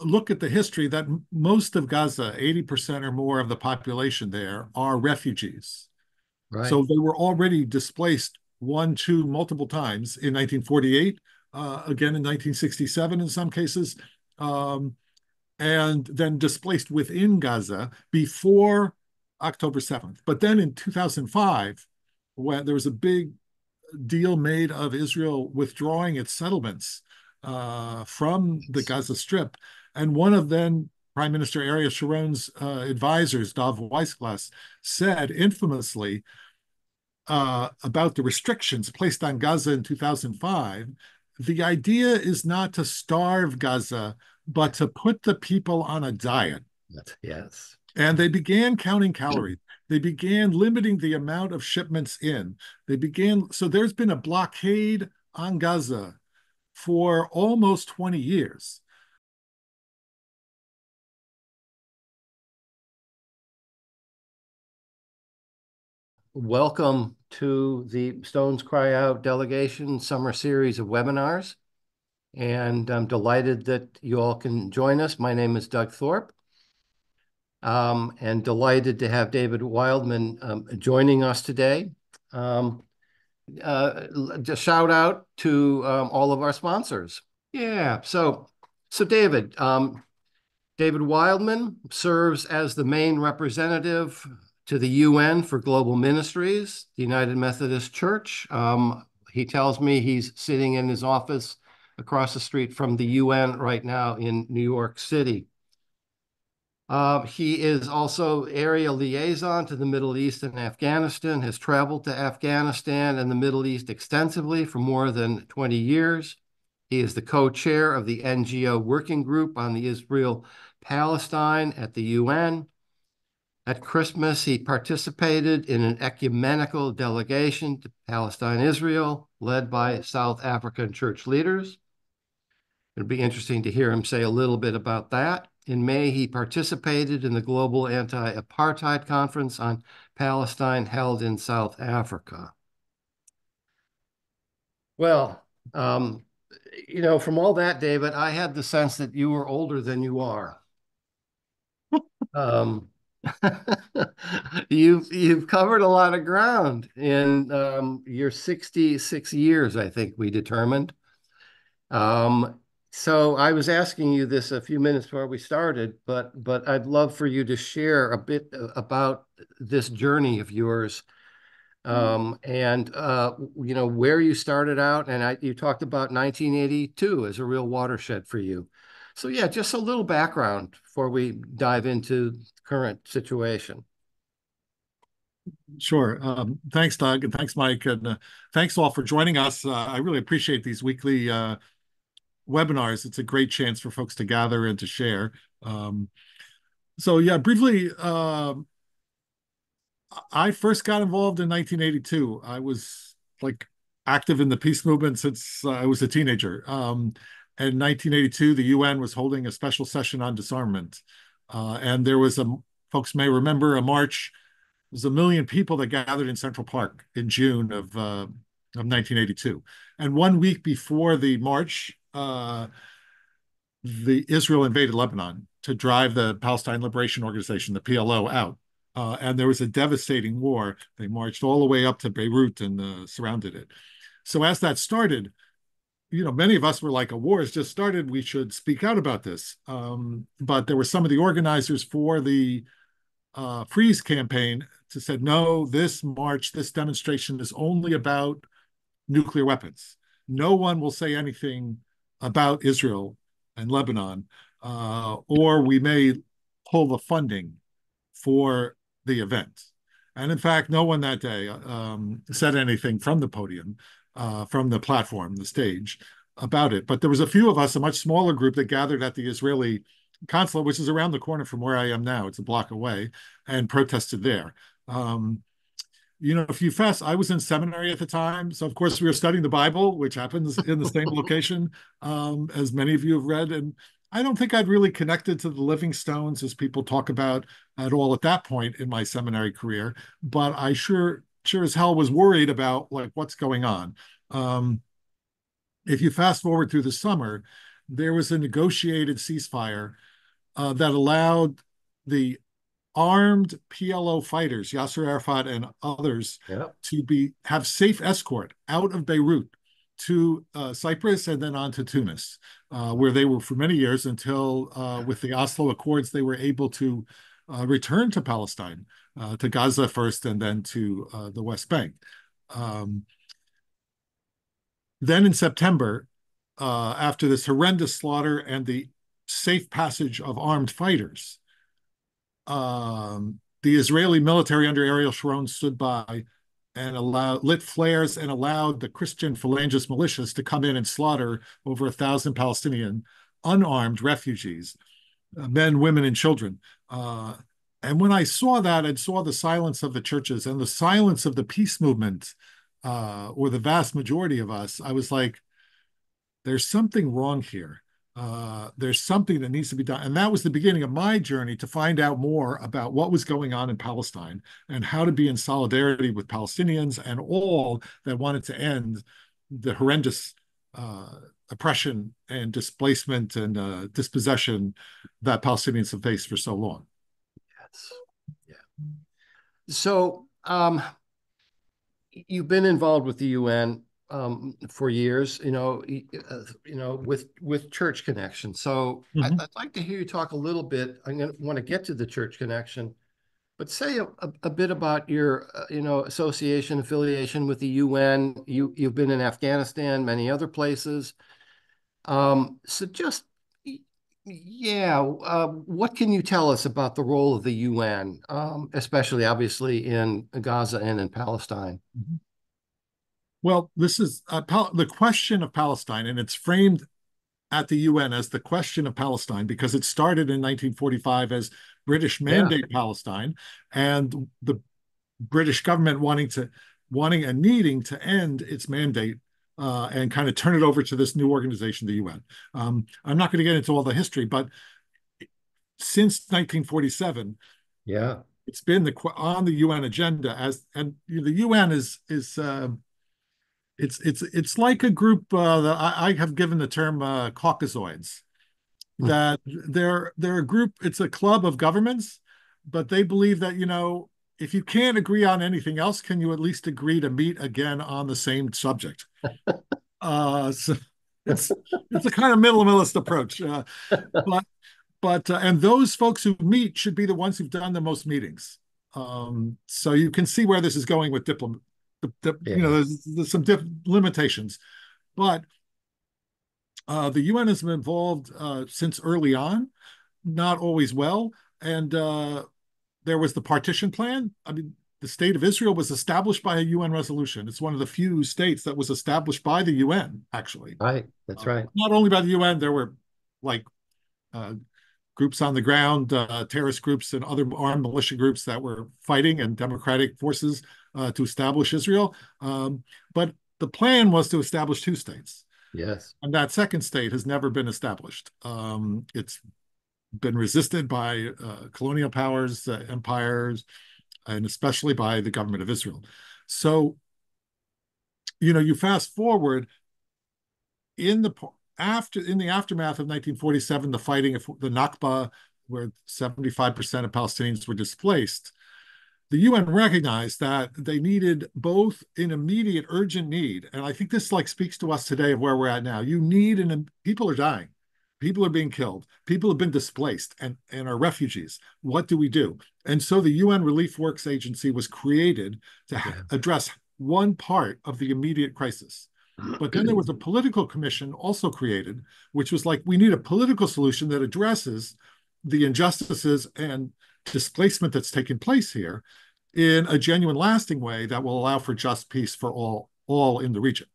look at the history that most of Gaza, 80% or more of the population there, are refugees. Right. So they were already displaced one, two, multiple times in 1948, uh, again in 1967 in some cases, um, and then displaced within Gaza before October 7th. But then in 2005, when there was a big deal made of Israel withdrawing its settlements uh, from the Gaza Strip. And one of then Prime Minister Ariel Sharon's uh, advisors, Dov Weissglass, said infamously uh, about the restrictions placed on Gaza in 2005 the idea is not to starve Gaza, but to put the people on a diet. Yes. And they began counting calories. They began limiting the amount of shipments in. They began, so there's been a blockade on Gaza for almost 20 years. Welcome to the Stones Cry Out delegation summer series of webinars. And I'm delighted that you all can join us. My name is Doug Thorpe. Um, and delighted to have David Wildman um, joining us today. Um, uh, just shout out to um, all of our sponsors. Yeah, so so David, um, David Wildman serves as the main representative to the UN for Global Ministries, the United Methodist Church. Um, he tells me he's sitting in his office across the street from the UN right now in New York City. Uh, he is also area liaison to the Middle East and Afghanistan, has traveled to Afghanistan and the Middle East extensively for more than 20 years. He is the co-chair of the NGO Working Group on the Israel-Palestine at the UN. At Christmas, he participated in an ecumenical delegation to Palestine-Israel led by South African church leaders. It'd be interesting to hear him say a little bit about that. In May, he participated in the Global Anti-Apartheid Conference on Palestine held in South Africa. Well, um, you know, from all that, David, I had the sense that you were older than you are. um, you've you've covered a lot of ground in um, your 66 years, I think we determined. Um, so I was asking you this a few minutes before we started, but but I'd love for you to share a bit uh, about this journey of yours, mm-hmm. um, and uh, you know where you started out, and I, you talked about 1982 as a real watershed for you. So yeah, just a little background before we dive into current situation. Sure. Um, thanks, Doug, and thanks, Mike, and uh, thanks all for joining us. Uh, I really appreciate these weekly uh, webinars. It's a great chance for folks to gather and to share. Um, so yeah, briefly, uh, I first got involved in 1982. I was like active in the peace movement since I was a teenager. Um, in 1982, the UN was holding a special session on disarmament. Uh, and there was a, folks may remember, a march. There was a million people that gathered in Central Park in June of, uh, of 1982. And one week before the march, uh, the Israel invaded Lebanon to drive the Palestine Liberation Organization, the PLO, out. Uh, and there was a devastating war. They marched all the way up to Beirut and uh, surrounded it. So as that started, you know, many of us were like, a war has just started. We should speak out about this. Um, but there were some of the organizers for the uh, freeze campaign to said, no, this march, this demonstration is only about nuclear weapons. No one will say anything about Israel and Lebanon, uh, or we may pull the funding for the event. And in fact, no one that day um, said anything from the podium, uh, from the platform, the stage, about it. But there was a few of us, a much smaller group that gathered at the Israeli consulate, which is around the corner from where I am now. It's a block away, and protested there. Um, you know, if you fast, I was in seminary at the time. So, of course, we were studying the Bible, which happens in the same location, um, as many of you have read. And I don't think I'd really connected to the Living Stones as people talk about at all at that point in my seminary career. But I sure, sure as hell was worried about like what's going on. Um, if you fast forward through the summer, there was a negotiated ceasefire uh, that allowed the armed PLO fighters, Yasser Arafat and others, Yep. to be have safe escort out of Beirut to uh, Cyprus and then on to Tunis, uh, where they were for many years until, uh, with the Oslo Accords, they were able to uh, return to Palestine, uh, to Gaza first, and then to uh, the West Bank. Um, then in September, after this horrendous slaughter and the safe passage of armed fighters, um, the Israeli military under Ariel Sharon stood by and allowed lit flares and allowed the Christian Phalangist militias to come in and slaughter over a thousand Palestinian unarmed refugees, uh, men, women, and children. Uh, and when I saw that and saw the silence of the churches and the silence of the peace movement, uh, or the vast majority of us, I was like, there's something wrong here uh, there's something that needs to be done. And that was the beginning of my journey to find out more about what was going on in Palestine and how to be in solidarity with Palestinians and all that wanted to end the horrendous uh, oppression and displacement and uh, dispossession that Palestinians have faced for so long. Yes. Yeah. So um, you've been involved with the UN um, for years, you know, uh, you know, with with church connection. So mm-hmm. I'd, I'd, like to hear you talk a little bit. I'm going to want to get to the church connection, but say a, a, a bit about your, uh, you know, association affiliation with the UN. You you've been in Afghanistan, many other places. Um, so just yeah, uh, what can you tell us about the role of the UN, um, especially obviously in Gaza and in Palestine? Mm-hmm. Well, this is uh, the question of Palestine, and it's framed at the UN as the question of Palestine because it started in 1945 as British mandate yeah. Palestine, and the British government wanting to wanting and needing to end its mandate uh, and kind of turn it over to this new organization, the UN. Um, I'm not going to get into all the history, but since 1947, yeah, it's been the on the UN agenda as and the UN is is. Uh, it's it's it's like a group uh, that I, I, have given the term uh, Caucasoids. Hmm. That they're they're a group. It's a club of governments, but they believe that you know if you can't agree on anything else, can you at least agree to meet again on the same subject? uh, so it's it's a kind of minimalist approach, uh, but but uh, and those folks who meet should be the ones who've done the most meetings. Um, so you can see where this is going with diplomat the, the yeah. you know there's, there's some limitations but uh, the UN has been involved uh, since early on, not always well. And uh, there was the partition plan. I mean, the state of Israel was established by a UN resolution. It's one of the few states that was established by the UN, actually. Right, that's right. not only by the UN, there were like uh, groups on the ground, uh, terrorist groups, and other armed militia groups that were fighting, and democratic forces uh, to establish Israel. Um, but the plan was to establish two states. Yes. And that second state has never been established. Um, it's been resisted by uh, colonial powers, uh, empires, and especially by the government of Israel. So, you know, you fast forward in the after in the aftermath of 1947, the fighting of the Nakba, where 75% of Palestinians were displaced, the UN recognized that they needed both an immediate urgent need, and I think this like speaks to us today of where we're at now. You need an people are dying, people are being killed, people have been displaced and, and are refugees. What do we do? And so the UN Relief Works Agency was created to yeah. address one part of the immediate crisis. But then there was a political commission also created, which was like, we need a political solution that addresses the injustices and displacement that's taken place here in a genuine, lasting way that will allow for just peace for all, all in the region.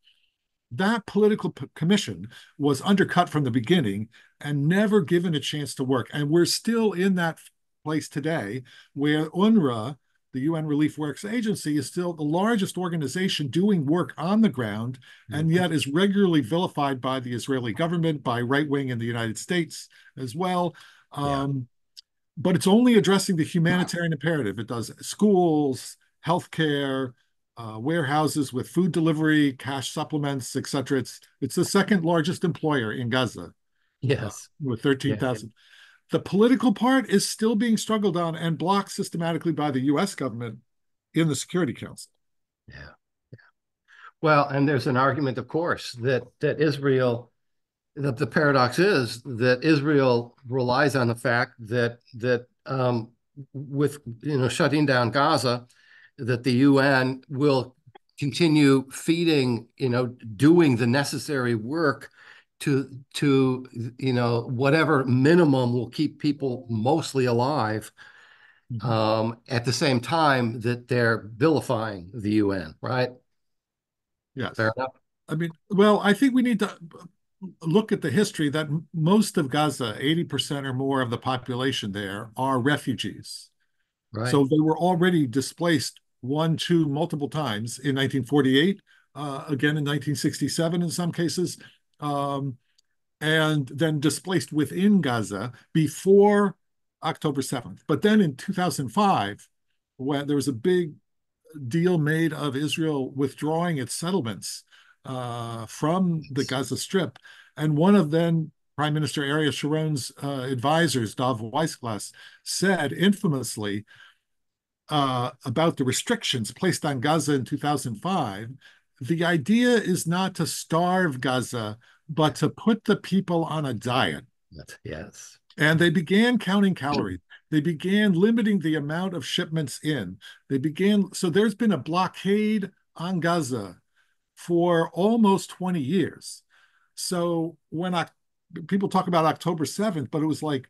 That political commission was undercut from the beginning and never given a chance to work. And we're still in that place today where UNRWA, the UN Relief Works Agency, is still the largest organization doing work on the ground and mm-hmm. yet is regularly vilified by the Israeli government, by right wing in the United States as well. Um, but it's only addressing the humanitarian imperative. It does schools, healthcare, uh, warehouses with food delivery, cash supplements, etc. It's it's the second largest employer in Gaza. Yes. Uh, with 13,000. Yeah. The political part is still being struggled on and blocked systematically by the US government in the Security Council. Yeah. yeah. Well, and there's an argument, of course, that that Israel the, the paradox is that Israel relies on the fact that that um, with you know shutting down Gaza, that the UN will continue feeding you know doing the necessary work to to you know whatever minimum will keep people mostly alive mm-hmm. um, at the same time that they're vilifying the UN, right? Yes. Fair enough. I mean, well, I think we need to look at the history that most of Gaza, 80% or more of the population there, are refugees. Right. So they were already displaced one, two, multiple times in 1948, uh, again in 1967 in some cases, um, and then displaced within Gaza before October 7th. But then in 2005, when there was a big deal made of Israel withdrawing its settlements uh, from the Gaza Strip. And one of then Prime Minister Ariel Sharon's uh, advisors, Dov Weissglass, said infamously uh, about the restrictions placed on Gaza in 2005 the idea is not to starve Gaza, but to put the people on a diet. Yes. And they began counting calories. They began limiting the amount of shipments in. They began, so there's been a blockade on Gaza for almost 20 years. So when I, people talk about October 7th, but it was like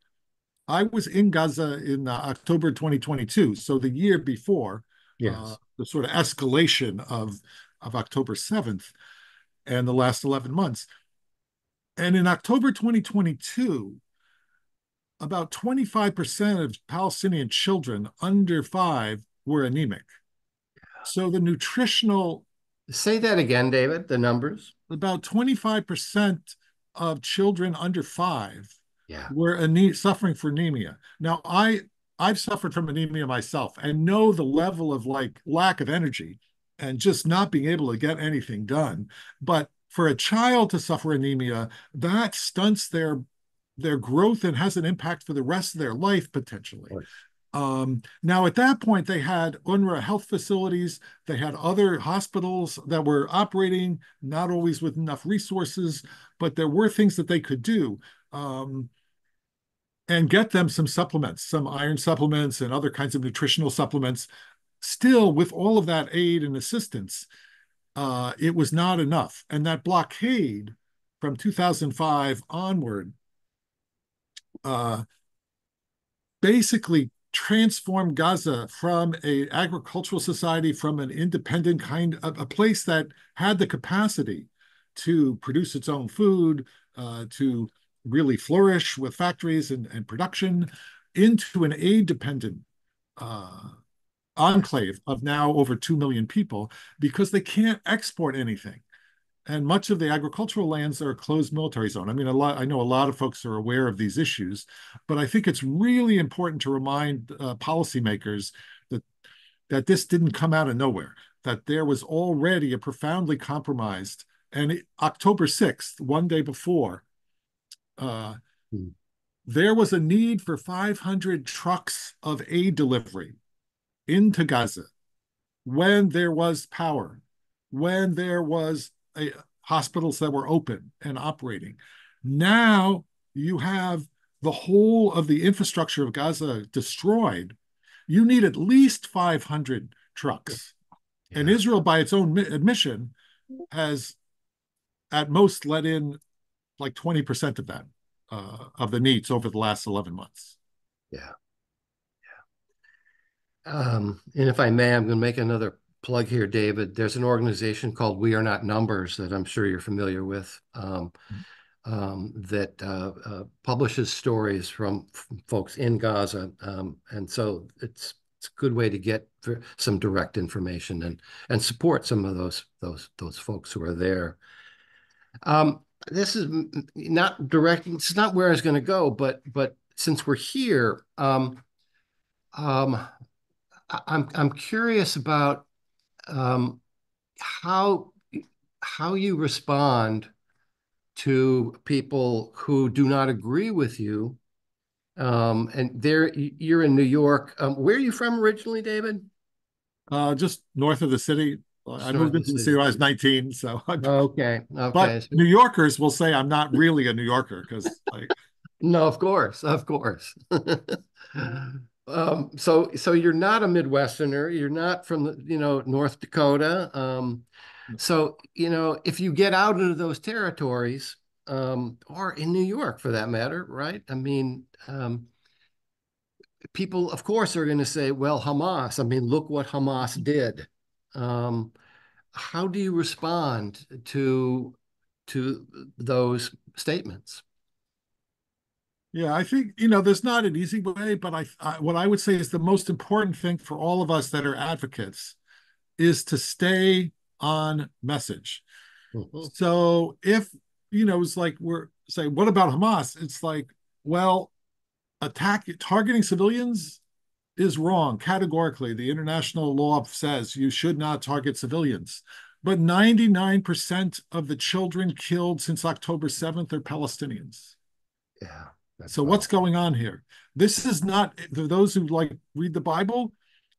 I was in Gaza in uh, October 2022, so the year before yes. uh, the sort of escalation of of October 7th and the last 11 months. And in October 2022, about 25% of Palestinian children under five were anemic. So the nutritional Say that again, David, the numbers. About 25% of children under five yeah. were ane- suffering from anemia. Now, I I've suffered from anemia myself and know the level of like lack of energy and just not being able to get anything done. But for a child to suffer anemia, that stunts their their growth and has an impact for the rest of their life potentially. Um, now, at that point, they had UNRWA health facilities. They had other hospitals that were operating, not always with enough resources, but there were things that they could do um, and get them some supplements, some iron supplements and other kinds of nutritional supplements. Still, with all of that aid and assistance, uh, it was not enough. And that blockade from 2005 onward uh, basically transform Gaza from a agricultural society, from an independent kind of a place that had the capacity to produce its own food, uh, to really flourish with factories and, and production, into an aid-dependent uh, enclave of now over 2 million people because they can't export anything and much of the agricultural lands are a closed military zone. I mean, a lot. I know a lot of folks are aware of these issues, but I think it's really important to remind uh, policymakers that that this didn't come out of nowhere. That there was already a profoundly compromised. And it, October sixth, one day before, uh, hmm. there was a need for 500 trucks of aid delivery into Gaza when there was power, when there was hospitals that were open and operating. Now you have the whole of the infrastructure of Gaza destroyed. You need at least 500 trucks. Yeah. And Israel, by its own admission, has at most let in like 20% of that, uh, of the needs over the last 11 months. Yeah. Yeah. Um, and if I may, I'm going to make another plug here, David. There's an organization called We Are Not Numbers that I'm sure you're familiar with um, um, that uh, uh, publishes stories from, folks in Gaza, um, and so it's it's a good way to get some direct information and and support some of those those those folks who are there. Um, this is not direct. This is not where I was going to go, but but since we're here, um, um, I'm I'm curious about um, how how you respond to people who do not agree with you. Um, and there, you're in New York. Um, where are you from originally, David? Uh, just north of the city. I moved into the city when I was 19. So okay, okay. But New Yorkers will say I'm not really a New Yorker because like. no, of course, of course. um, so so you're not a Midwesterner. You're not from the you know North Dakota. Um, so you know if you get out into those territories, um, or in New York for that matter, right? I mean. Um, people, of course, are going to say, well, Hamas, I mean, look what Hamas did. Um, how do you respond to to those statements? Yeah, I think you know there's not an easy way, but I, I, what I would say is the most important thing for all of us that are advocates is to stay on message. Mm-hmm. So if you know it's like we're saying, what about Hamas? It's like, well, attack targeting civilians is wrong categorically. The international law says you should not target civilians. But 99% of the children killed since October 7th are Palestinians. Yeah. So what's going on here? This is not for those who like read the Bible,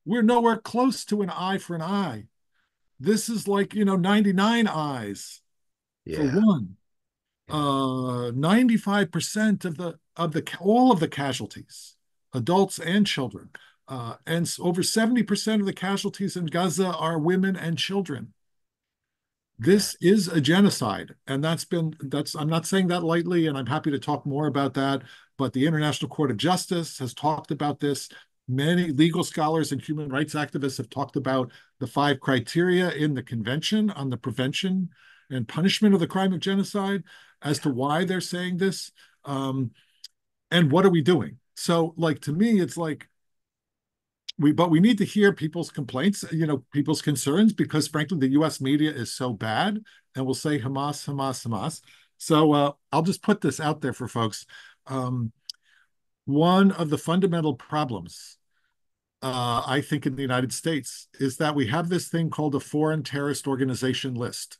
we're nowhere close to an eye for an eye. This is like, you know, 99 eyes yeah. for one. Yeah. Uh 95% of the of the all of the casualties, adults and children, uh, and over 70% of the casualties in Gaza are women and children. This is a genocide, and that's been that's I'm not saying that lightly, and I'm happy to talk more about that. But the International Court of Justice has talked about this. Many legal scholars and human rights activists have talked about the five criteria in the Convention on the Prevention and Punishment of the Crime of Genocide as to why they're saying this. Um, and what are we doing? So, like to me, it's like we, but we need to hear people's complaints, you know, people's concerns, because frankly, the U.S. media is so bad, and we'll say Hamas, Hamas, Hamas. So uh, I'll just put this out there for folks. Um, one of the fundamental problems, uh, I think, in the United States is that we have this thing called a foreign terrorist organization list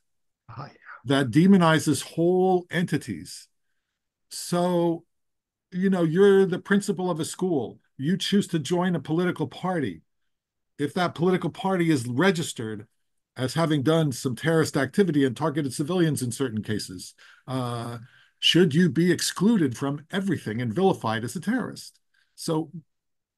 oh, yeah. that demonizes whole entities. So you know, you're the principal of a school, you choose to join a political party. If that political party is registered as having done some terrorist activity and targeted civilians in certain cases, uh, should you be excluded from everything and vilified as a terrorist? So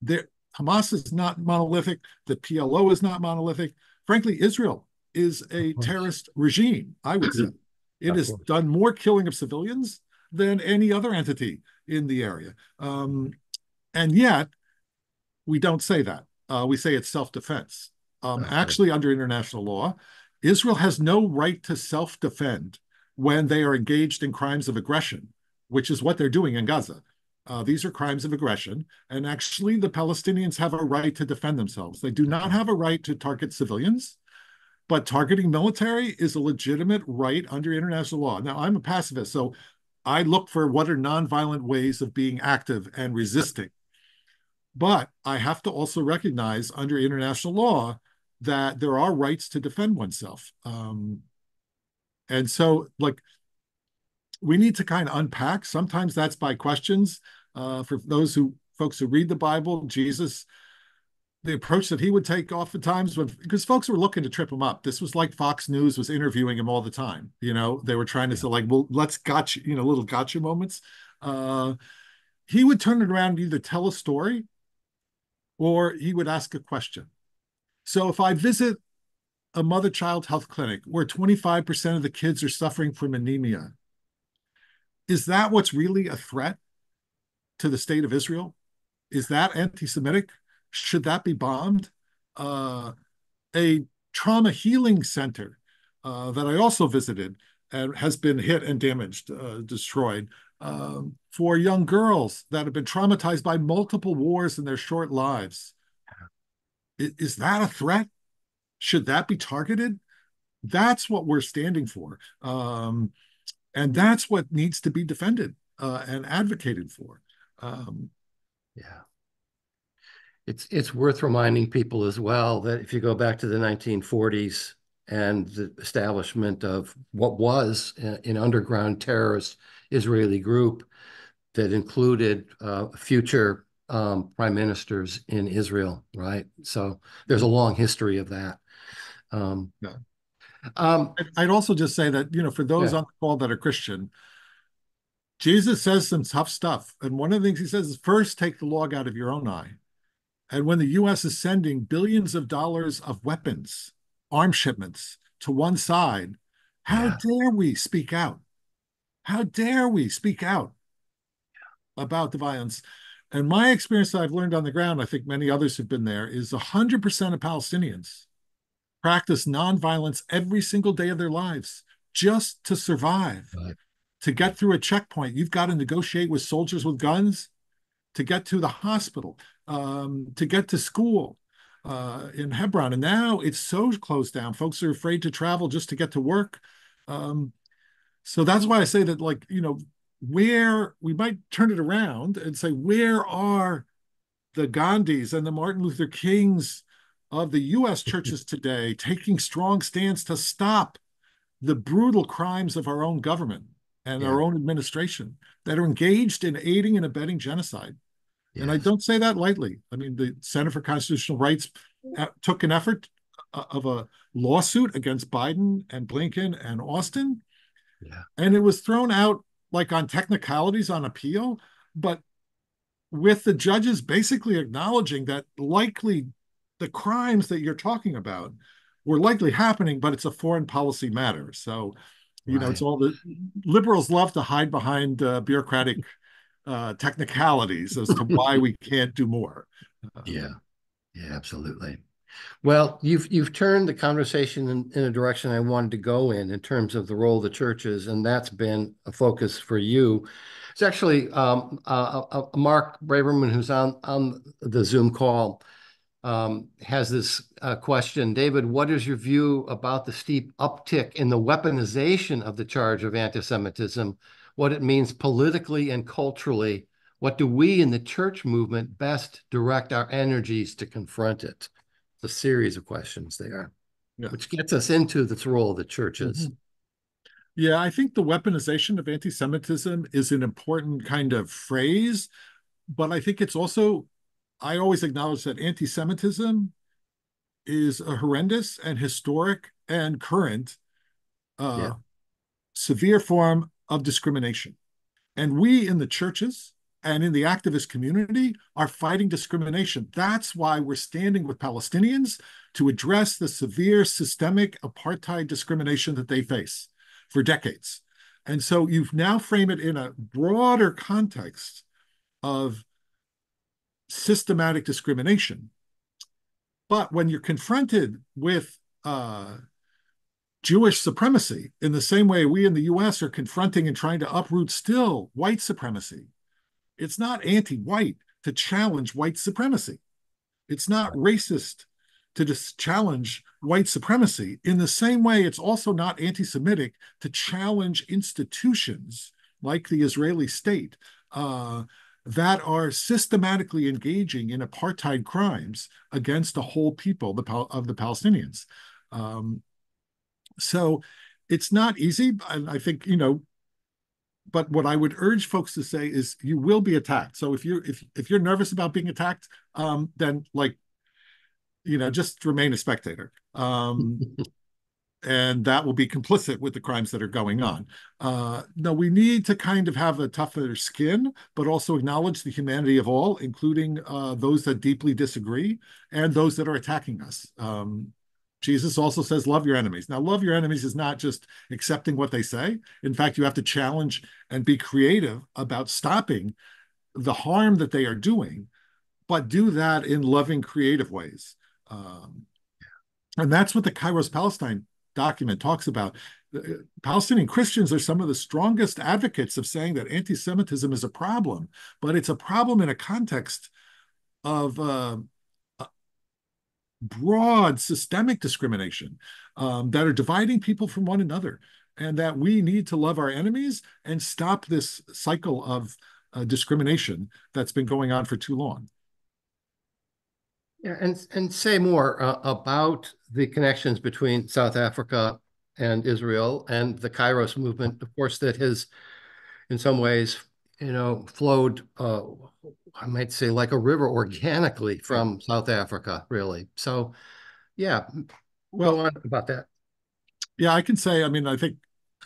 there, Hamas is not monolithic. The PLO is not monolithic. Frankly, Israel is a terrorist regime, I would say. It has done more killing of civilians than any other entity in the area. Um, and yet, we don't say that. Uh, we say it's self defense. Um, actually, under international law, Israel has no right to self defend when they are engaged in crimes of aggression, which is what they're doing in Gaza. Uh, these are crimes of aggression. And actually, the Palestinians have a right to defend themselves. They do not have a right to target civilians, but targeting military is a legitimate right under international law. Now, I'm a pacifist, so I look for what are nonviolent ways of being active and resisting. But I have to also recognize under international law that there are rights to defend oneself. Um, and so, like, we need to kind of unpack. Sometimes that's by questions. Uh, for those who folks who read the Bible, Jesus the approach that he would take oftentimes when because folks were looking to trip him up. This was like Fox News was interviewing him all the time. You know, they were trying to say like, well, let's gotcha, you know, little gotcha moments. Uh, he would turn it around and either tell a story or he would ask a question. So if I visit a mother child health clinic where 25% of the kids are suffering from anemia, is that what's really a threat to the state of Israel? Is that anti Semitic? should that be bombed? Uh, a trauma healing center uh, that I also visited and has been hit and damaged, uh, destroyed um, for young girls that have been traumatized by multiple wars in their short lives. Is, is that a threat? Should that be targeted? That's what we're standing for. Um, and that's what needs to be defended uh, and advocated for. Um, yeah it's it's worth reminding people as well that if you go back to the 1940s and the establishment of what was an underground terrorist Israeli group that included uh, future um, prime ministers in Israel, right? So there's a long history of that. Um, yeah. Um, I'd also just say that, you know, for those yeah. on the call that are Christian, Jesus says some tough stuff. And one of the things he says is first take the log out of your own eye. And when the US is sending billions of dollars of weapons, arm shipments to one side, how yeah. dare we speak out? How dare we speak out about the violence? And my experience that I've learned on the ground, I think many others have been there, is 100% of Palestinians practice nonviolence every single day of their lives just to survive. Right. To get through a checkpoint, you've got to negotiate with soldiers with guns to get to the hospital, um, to get to school uh, in Hebron. And now it's so closed down. Folks are afraid to travel just to get to work. Um, so that's why I say that, like, you know, where we might turn it around and say, where are the Gandhis and the Martin Luther Kings of the US churches today taking strong stands to stop the brutal crimes of our own government and yeah. our own administration that are engaged in aiding and abetting genocide. Yes. And I don't say that lightly. I mean, the Center for Constitutional Rights uh, took an effort uh, of a lawsuit against Biden and Blinken and Austin. Yeah. And it was thrown out like on technicalities on appeal, but with the judges basically acknowledging that likely the crimes that you're talking about were likely happening, but it's a foreign policy matter. So, you right. know, it's all the liberals love to hide behind uh, bureaucratic uh, technicalities as to why we can't do more. Uh, yeah, yeah, absolutely. Well, you've you've turned the conversation in, in, a direction I wanted to go in in terms of the role of the churches, and that's been a focus for you. It's actually um, uh, uh, Mark Braverman, who's on on the Zoom call, um, has this uh, question. David, what is your view about the steep uptick in the weaponization of the charge of anti-Semitism, what it means politically and culturally? What do we in the church movement best direct our energies to confront it? A series of questions there, yeah. which gets us into the role of the churches. Mm-hmm. Yeah, I think the weaponization of anti Semitism is an important kind of phrase, but I think it's also I always acknowledge that anti Semitism is a horrendous and historic and current uh, yeah. severe form of discrimination. And we in the churches and in the activist community are fighting discrimination. That's why we're standing with Palestinians to address the severe systemic apartheid discrimination that they face for decades. And so you've now framed it in a broader context of systematic discrimination. But when you're confronted with uh, Jewish supremacy in the same way we in the US are confronting and trying to uproot still white supremacy, it's not anti white to challenge white supremacy. It's not racist to just challenge white supremacy. In the same way, it's also not anti Semitic to challenge institutions like the Israeli state. Uh, that are systematically engaging in apartheid crimes against the whole people of the Palestinians. Um, so it's not easy. And I think, you know, but what I would urge folks to say is you will be attacked. So if you're if if you're nervous about being attacked, um, then like, you know, just remain a spectator. Um, and that will be complicit with the crimes that are going on. Uh, no, we need to kind of have a tougher skin, but also acknowledge the humanity of all, including uh, those that deeply disagree and those that are attacking us. Um, Jesus also says, love your enemies. Now, love your enemies is not just accepting what they say. In fact, you have to challenge and be creative about stopping the harm that they are doing, but do that in loving, creative ways. Um, and that's what the Kairos Palestine document talks about. Uh, Palestinian Christians are some of the strongest advocates of saying that anti Semitism is a problem, but it's a problem in a context of uh, broad systemic discrimination um, that are dividing people from one another, and that we need to love our enemies and stop this cycle of uh, discrimination that's been going on for too long. Yeah, and and say more uh, about the connections between South Africa and Israel and the Kairos movement, of course, that has, in some ways, you know, flowed, uh, I might say, like a river organically from South Africa, really. So, yeah, well, on about that. Yeah, I can say. I mean, I think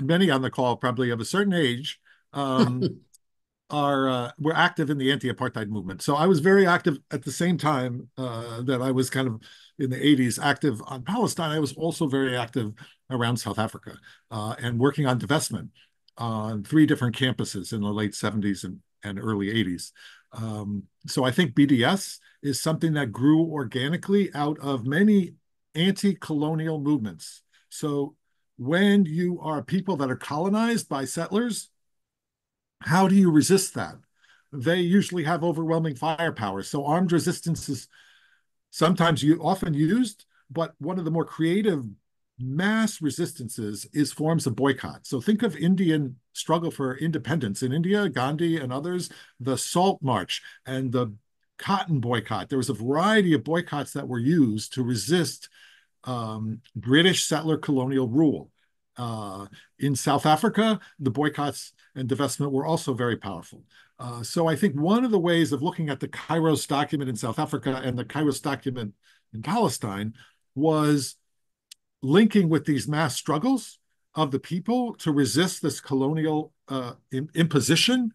many on the call probably of a certain age um, are uh, were active in the anti-apartheid movement. So I was very active at the same time uh, that I was kind of in the 80s active on Palestine. I was also very active around South Africa uh, and working on divestment on three different campuses in the late 70s and, and early 80s. Um, so I think BDS is something that grew organically out of many anti-colonial movements. So when you are people that are colonized by settlers, how do you resist that? They usually have overwhelming firepower. So armed resistance is sometimes you often used, but one of the more creative mass resistances is forms of boycott. So think of Indian struggle for independence in India, Gandhi and others, the Salt March and the cotton boycott. There was a variety of boycotts that were used to resist um, British settler colonial rule. Uh, in South Africa, the boycotts and divestment were also very powerful. Uh, so I think one of the ways of looking at the Kairos document in South Africa and the Kairos document in Palestine was linking with these mass struggles of the people to resist this colonial uh, imposition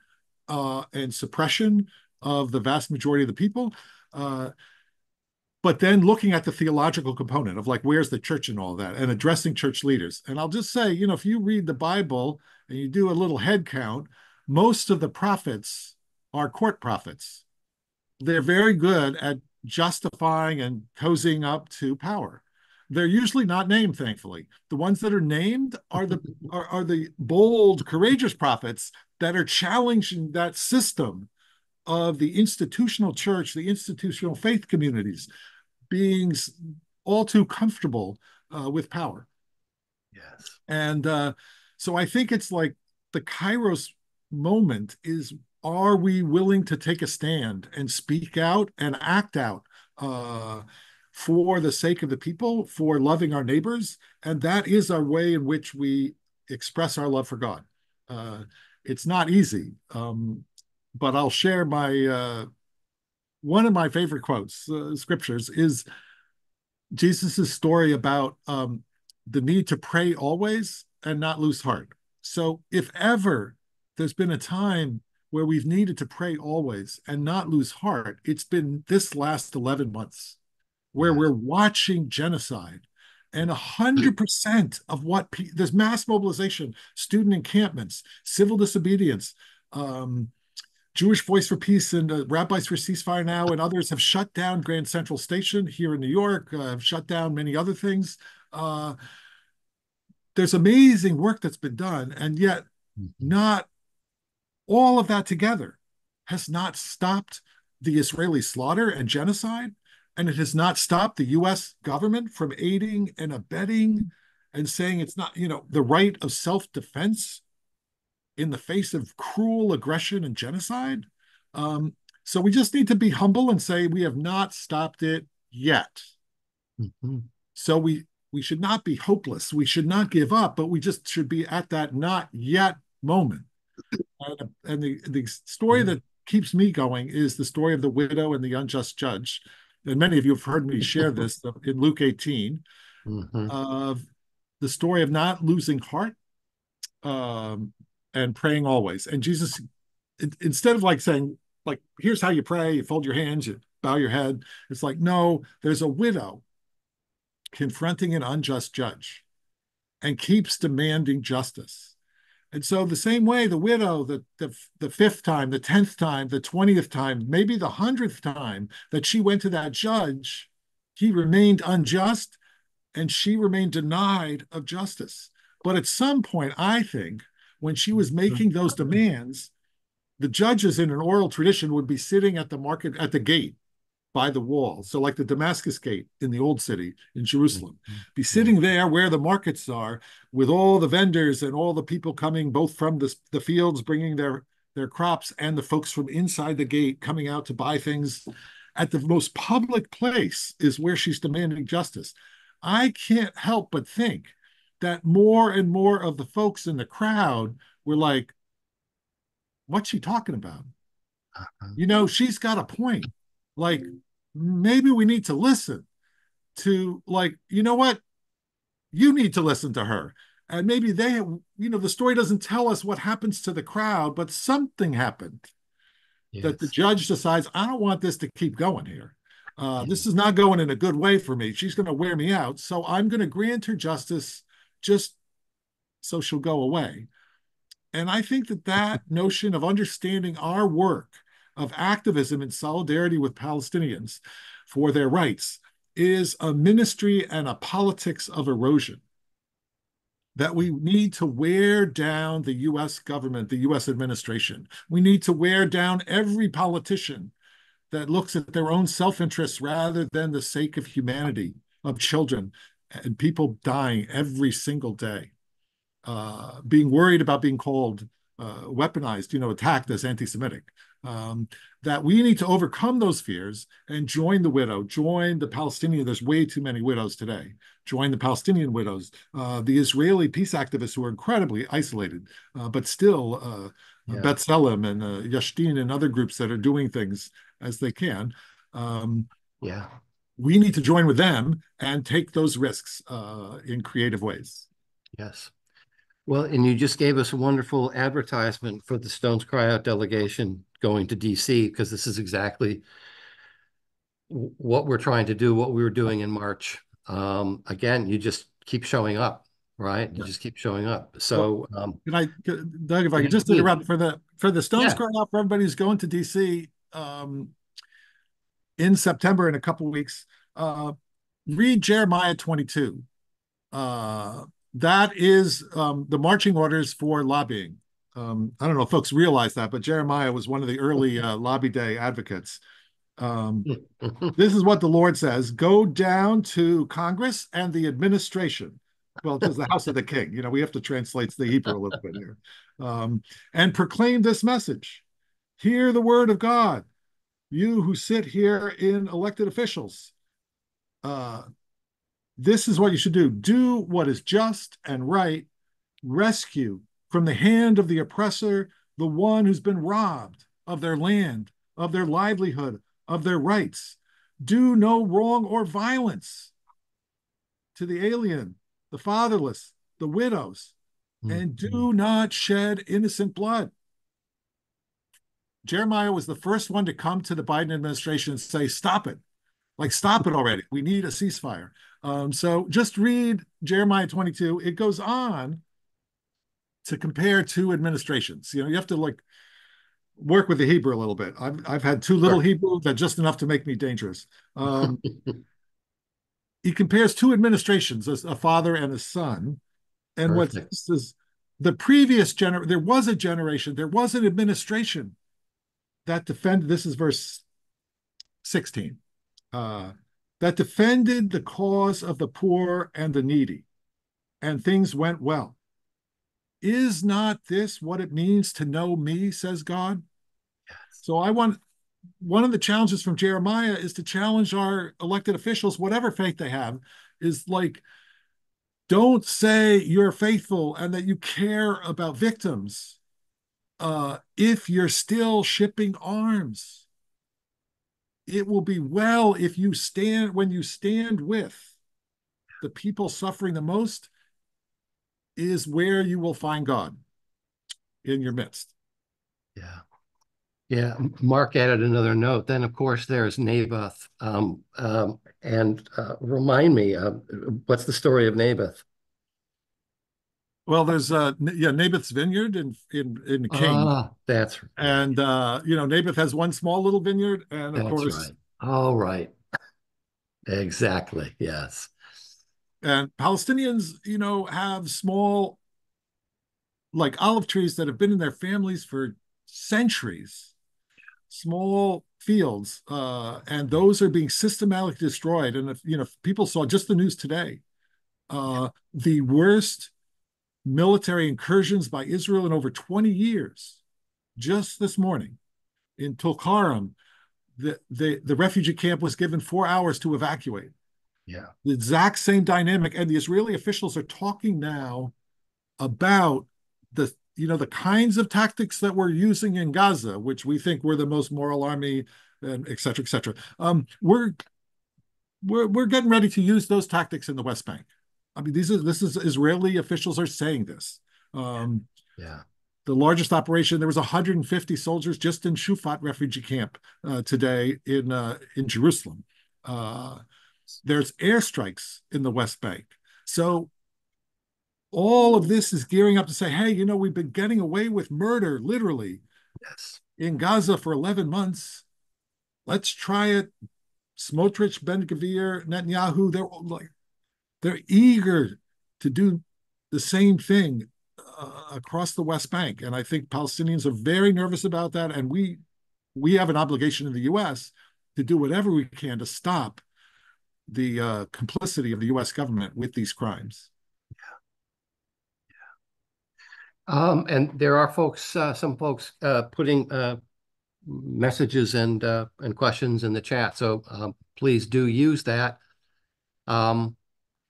uh, and suppression of the vast majority of the people. Uh, but then looking at the theological component of like where's the church and all that and addressing church leaders and i'll just say you know if you read the bible and you do a little head count most of the prophets are court prophets they're very good at justifying and cozying up to power they're usually not named thankfully the ones that are named are the are, are the bold courageous prophets that are challenging that system of the institutional church, the institutional faith communities, being all too comfortable uh, with power. Yes. And uh, so I think it's like the Kairos moment is are we willing to take a stand and speak out and act out uh, for the sake of the people, for loving our neighbors? And that is our way in which we express our love for God. Uh, it's not easy. Um, but I'll share my uh, one of my favorite quotes, uh, scriptures, is Jesus's story about um, the need to pray always and not lose heart. So, if ever there's been a time where we've needed to pray always and not lose heart, it's been this last 11 months where we're watching genocide and 100% of what pe- there's mass mobilization, student encampments, civil disobedience, um, Jewish Voice for Peace and uh, Rabbis for Ceasefire Now and others have shut down Grand Central Station here in New York, uh, have shut down many other things. Uh, there's amazing work that's been done, and yet mm-hmm. not all of that together has not stopped the Israeli slaughter and genocide, and it has not stopped the US government from aiding and abetting and saying it's not, you know, the right of self defense in the face of cruel aggression and genocide. Um, so we just need to be humble and say we have not stopped it yet. Mm-hmm. So we we should not be hopeless. We should not give up, but we just should be at that not yet moment. And, and the the story mm-hmm. that keeps me going is the story of the widow and the unjust judge. And many of you have heard me share this in Luke 18 mm-hmm. of the story of not losing heart, um, and praying always. And Jesus, instead of like saying, like, here's how you pray, you fold your hands, you bow your head, it's like, no, there's a widow confronting an unjust judge and keeps demanding justice. And so, the same way, the widow, the, the, the fifth time, the tenth time, the twentieth time, maybe the hundredth time that she went to that judge, he remained unjust and she remained denied of justice. But at some point, I think when she was making those demands, the judges in an oral tradition would be sitting at the market at the gate by the wall. So, like the Damascus Gate in the old city in Jerusalem, mm-hmm. be sitting there where the markets are with all the vendors and all the people coming both from the, the fields bringing their their crops and the folks from inside the gate coming out to buy things. at the most public place is where she's demanding justice. I can't help but think that more and more of the folks in the crowd were like, what's she talking about? Uh-huh. You know, she's got a point. Like, maybe we need to listen to, like, you know what? You need to listen to her. And maybe they, you know, the story doesn't tell us what happens to the crowd, but something happened yes. that the judge decides, I don't want this to keep going here. Uh, This is not going in a good way for me. She's going to wear me out. So I'm going to grant her justice just so she'll go away. And I think that that notion of understanding our work of activism in solidarity with Palestinians for their rights is a ministry and a politics of erosion. That we need to wear down the US government, the US administration. We need to wear down every politician that looks at their own self interests rather than the sake of humanity, of children and people dying every single day, uh, being worried about being called uh, weaponized, you know, attacked as anti Semitic. Um, that we need to overcome those fears and join the widow, join the Palestinian. There's way too many widows today. Join the Palestinian widows, uh, the Israeli peace activists who are incredibly isolated, uh, but still uh, yeah. B'Tselem and uh, and other groups that are doing things as they can. Um, yeah. We need to join with them and take those risks uh, in creative ways. Yes. Well, and you just gave us a wonderful advertisement for the Stones Cry Out delegation going to DC because this is exactly what we're trying to do, what we were doing in March. Um, again, you just keep showing up right? You just keep showing up. So, well, um, can I, Doug, if I could just interrupt for the for the Stones yeah. Cry Out for everybody who's going to DC um, in September in a couple weeks. Uh, read Jeremiah 22. Uh, that is um, the marching orders for lobbying. Um, I don't know if folks realize that, but Jeremiah was one of the early uh, lobby day advocates. Um, this is what the Lord says Go down to Congress and the administration well, it was the house of the king. You know, we have to translate the Hebrew a little bit here. Um, and proclaim this message. Hear the word of God. You who sit here in elected officials. Uh, this is what you should do. Do what is just and right. Rescue from the hand of the oppressor the one who's been robbed of their land, of their livelihood, of their rights. Do no wrong or violence to the alien the fatherless, the widows, mm-hmm. and do not shed innocent blood. Jeremiah was the first one to come to the Biden administration and say, stop it. Like, stop it already. We need a ceasefire. Um, so just read Jeremiah 22. It goes on to compare two administrations. You know, you have to like work with the Hebrew a little bit. I've, I've had too little sure. Hebrew that just enough to make me dangerous. Um, he compares two administrations, as a father and a son. And what this is the previous generation, there was a generation, there was an administration that defended, this is verse 16, uh, that defended the cause of the poor and the needy, and things went well. Is not this what it means to know me, says God? Yes. So I want one of the challenges from Jeremiah is to challenge our elected officials, whatever faith they have, is like, don't say you're faithful and that you care about victims uh, if you're still shipping arms. It will be well if you stand, when you stand with the people suffering the most, is where you will find God in your midst. Yeah. Yeah, Mark added another note. Then, of course, there's Naboth. Um, um, and uh, remind me, uh, what's the story of Naboth? Well, there's uh, yeah Naboth's vineyard in in in King. Ah, that's right. And uh, you know Naboth has one small little vineyard, and of that's course, right. All right, exactly. Yes. And Palestinians, you know, have small, like olive trees that have been in their families for centuries small fields, uh, and those are being systematically destroyed. And if you know, if people saw just the news today, uh, the worst military incursions by Israel in over 20 years. Just this morning in Tulkarm, the, the, the refugee camp was given four hours to evacuate. Yeah. The exact same dynamic. And the Israeli officials are talking now about the you know the kinds of tactics that we're using in Gaza, which we think we're the most moral army, and et cetera, et cetera. Um, we're we're we're getting ready to use those tactics in the West Bank. I mean, these are this is Israeli officials are saying this. Um, yeah. The largest operation there was 150 soldiers just in Shufat refugee camp uh, today in uh, in Jerusalem. Uh, there's airstrikes in the West Bank. So all of this is gearing up to say, hey, you know, we've been getting away with murder, literally, yes, in Gaza for 11 months. Let's try it. Smotrich, Ben Gvir, Netanyahu, they're like, they're eager to do the same thing uh, across the West Bank, and I think Palestinians are very nervous about that. And we we have an obligation in the U.S. to do whatever we can to stop the uh, complicity of the U.S. government with these crimes. Um, and there are folks, uh, some folks uh, putting uh, messages and uh, and questions in the chat. So um, please do use that. Um,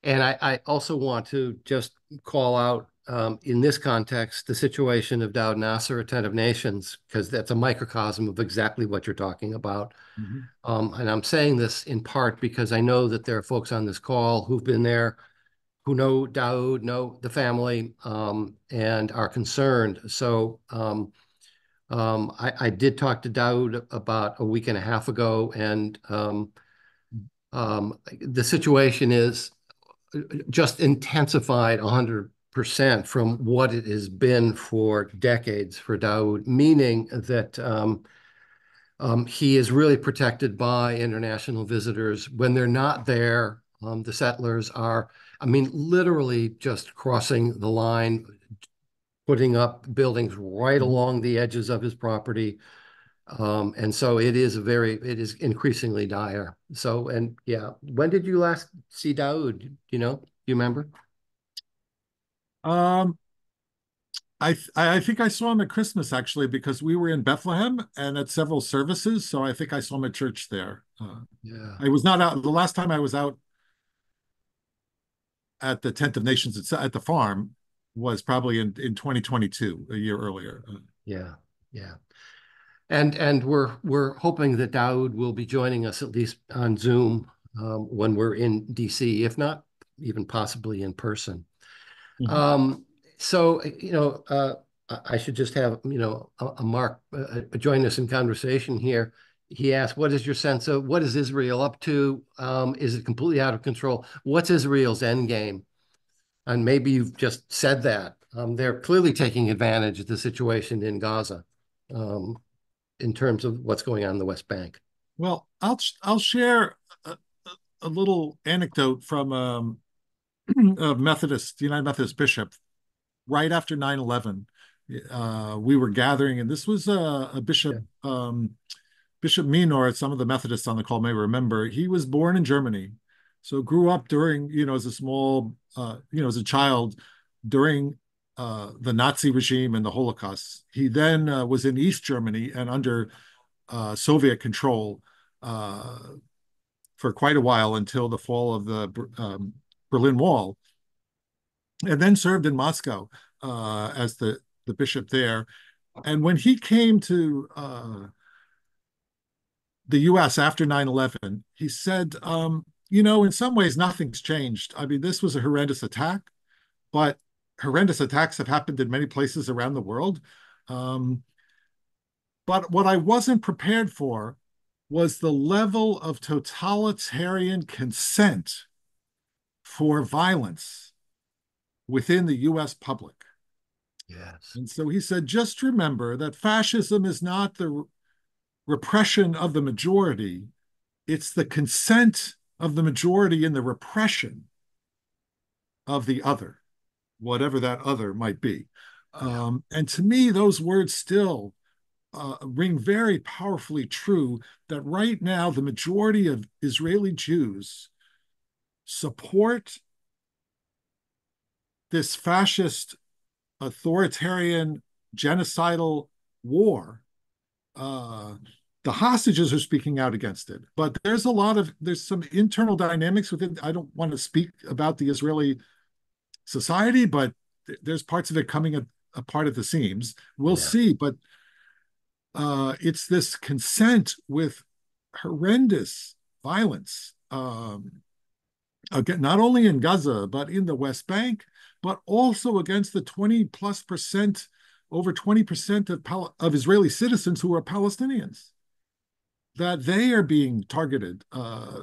and I, I, also want to just call out um, in this context the situation of Daoud Nasser, at Tent of Nations, because that's a microcosm of exactly what you're talking about. Mm -hmm. and I'm saying this in part because I know that there are folks on this call who've been there who know Daoud, know the family, um, and are concerned. So um, um, I, I, did talk to Daoud about a week and a half ago, and um, um, the situation is just intensified 100% from what it has been for decades for Daoud, meaning that um, um, he is really protected by international visitors. When they're not there, um, the settlers are I mean, literally just crossing the line, putting up buildings right mm-hmm. along the edges of his property. Um, and so it is a very, it is increasingly dire. So, and yeah, when did you last see Daoud? You know, Do you remember? Um, I th I think I saw him at Christmas actually because we were in Bethlehem and at several services. So I think I saw him at church there. Uh, yeah, I was not out the last time I was out at the Tent of Nations at the farm was probably in, in 2022, a year earlier. Yeah, yeah. And and we're we're hoping that Daoud will be joining us at least on Zoom um, when we're in DC, if not even possibly in person. Mm -hmm. um, so you know, uh, I should just have you know a, a Mark uh, join us in conversation here he asked, "What is your sense of what is Israel up to? Um, is it completely out of control? What's Israel's end game?" And maybe you've just said that um, they're clearly taking advantage of the situation in Gaza um, in terms of what's going on in the West Bank. Well, I'll I'll share a, a little anecdote from um, a Methodist, United Methodist bishop, right after 9-11. Uh, we were gathering, and this was a, a bishop. Yeah um, Bishop Minor, some of the Methodists on the call may remember, he was born in Germany. So grew up during, you know, as a small, uh, you know, as a child during uh, the Nazi regime and the Holocaust. He then uh, was in East Germany and under uh, Soviet control uh, for quite a while until the fall of the um, Berlin Wall, and then served in Moscow uh, as the, the bishop there. And when he came to the U.S. after 9/11, he said, um, you know, in some ways, nothing's changed. I mean, this was a horrendous attack, but horrendous attacks have happened in many places around the world. Um, but what I wasn't prepared for was the level of totalitarian consent for violence within the US public. Yes. And so he said, just remember that fascism is not the repression of the majority, it's the consent of the majority in the repression of the other, whatever that other might be. Um, and to me, those words still uh, ring very powerfully true that right now the majority of Israeli Jews support this fascist, authoritarian, genocidal war uh, the hostages are speaking out against it. But there's a lot of there's some internal dynamics within. I don't want to speak about the Israeli society, but there's parts of it coming a, apart at the seams. We'll yeah. see, but uh, it's this consent with horrendous violence. Um, again, not only in Gaza but in the West Bank, but also against the 20 plus percent, over 20 percent of of Israeli citizens who are Palestinians. That they are being targeted, uh,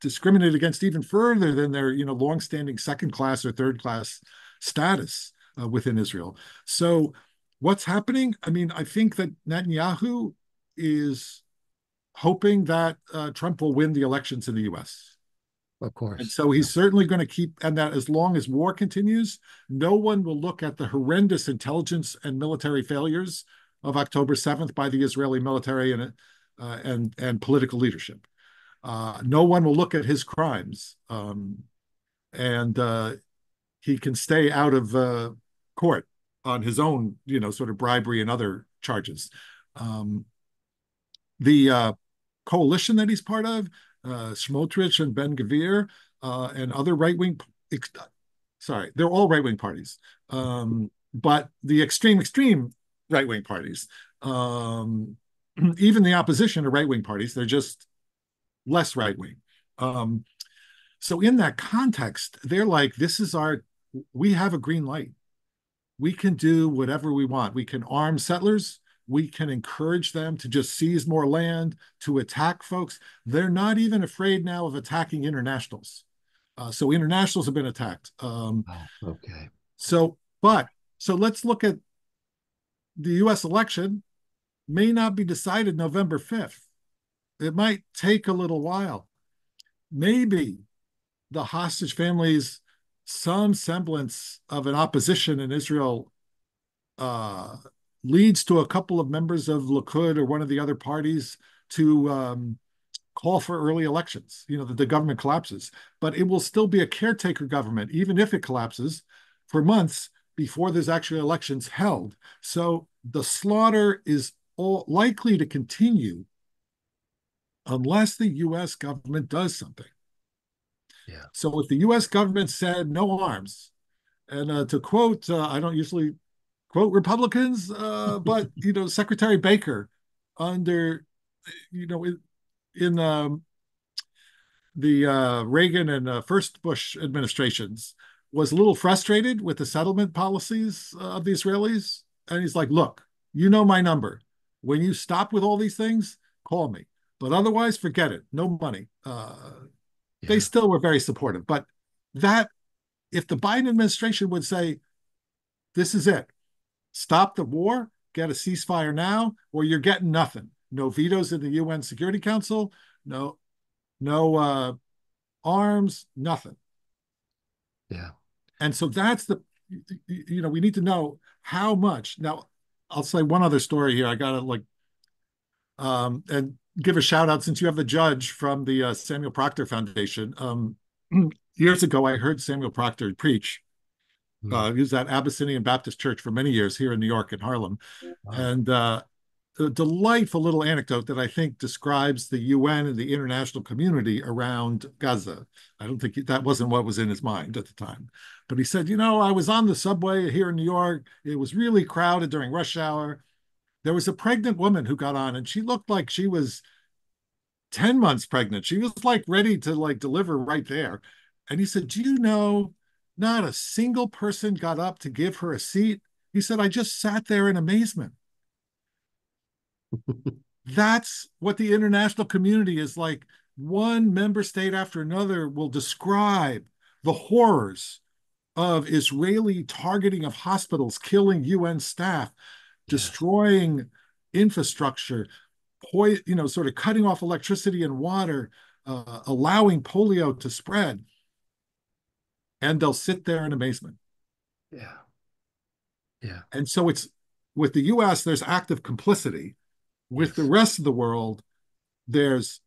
discriminated against even further than their, you know, longstanding second class or third class status uh, within Israel. So, what's happening? I mean, I think that Netanyahu is hoping that uh, Trump will win the elections in the U.S. Of course. And so he's yeah. certainly going to keep, and that as long as war continues, no one will look at the horrendous intelligence and military failures of October 7th by the Israeli military and uh, and and political leadership. Uh, no one will look at his crimes, um, and uh, he can stay out of uh, court on his own, you know, sort of bribery and other charges. Um, the uh, coalition that he's part of, uh, Smotrich and Ben Gvir, uh, and other right wing, sorry, they're all right wing parties, um, but the extreme, extreme right wing parties, um, even the opposition are right wing parties, they're just less right wing. Um, so, in that context, they're like, this is our, we have a green light. We can do whatever we want. We can arm settlers we can encourage them to just seize more land, to attack folks. They're not even afraid now of attacking internationals. Uh, so internationals have been attacked. Um, oh, okay. So, but so let's look at the U.S. election. May not be decided November fifth. It might take a little while. Maybe the hostage families some semblance of an opposition in Israel uh, leads to a couple of members of Likud or one of the other parties to um, call for early elections, you know, that the government collapses. But it will still be a caretaker government, even if it collapses for months before there's actually elections held. So the slaughter is all likely to continue unless the US government does something. Yeah. So if the US government said no arms, and uh, to quote, uh, I don't usually quote Republicans, uh, but you know Secretary Baker under you know in, in um, the uh, Reagan and uh, first Bush administrations was a little frustrated with the settlement policies uh, of the Israelis, and he's like, "Look, you know my number. When you stop with all these things, call me. But otherwise, forget it. No money." Uh, yeah. They still were very supportive, but that if the Biden administration would say, "This is it stop the war, get a ceasefire now, or you're getting nothing. No vetoes in the UN Security Council, no, no uh, arms, nothing. Yeah. And so that's the, you know, we need to know how much. Now, I'll say one other story here. I got to like, um, and give a shout out since you have the judge from the uh, Samuel Proctor Foundation. Um, years ago, I heard Samuel Proctor preach Mm. Uh, he was at Abyssinian Baptist Church for many years here in New York in Harlem. Wow. And uh, a delightful little anecdote that I think describes the UN and the international community around Gaza. I don't think he, that wasn't what was in his mind at the time. But he said, You know, I was on the subway here in New York. It was really crowded during rush hour. There was a pregnant woman who got on, and she looked like she was 10 months pregnant. She was like ready to like deliver right there. And he said, Do you know not a single person got up to give her a seat. He said, I just sat there in amazement. That's what the international community is like. One member state after another will describe the horrors of Israeli targeting of hospitals, killing UN staff, destroying infrastructure, you know, sort of cutting off electricity and water, uh, allowing polio to spread and they'll sit there in amazement. Yeah. Yeah. And so it's with the US, there's active complicity. With yes. the rest of the world, there's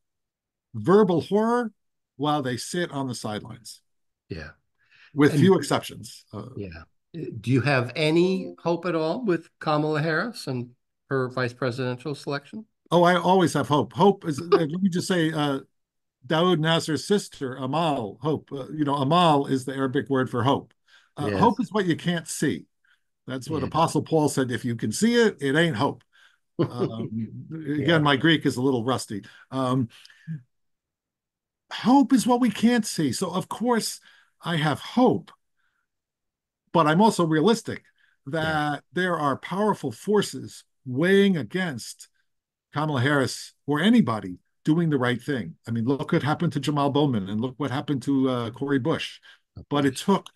verbal horror while they sit on the sidelines. Yeah. With and, few exceptions. Uh, yeah. Do you have any hope at all with Kamala Harris and her vice presidential selection? Oh, I always have hope. Hope is, let me just say, uh, Daoud Nasser's sister, Amal, hope. Uh, you know, Amal is the Arabic word for hope. Uh, yes. Hope is what you can't see. That's what yeah. Apostle Paul said. If you can see it, it ain't hope. Um, again, yeah. my Greek is a little rusty. Um, hope is what we can't see. So, of course, I have hope, but I'm also realistic that yeah. there are powerful forces weighing against Kamala Harris or anybody doing the right thing. I mean, look what happened to Jamal Bowman and look what happened to uh, Cori Bush. But it took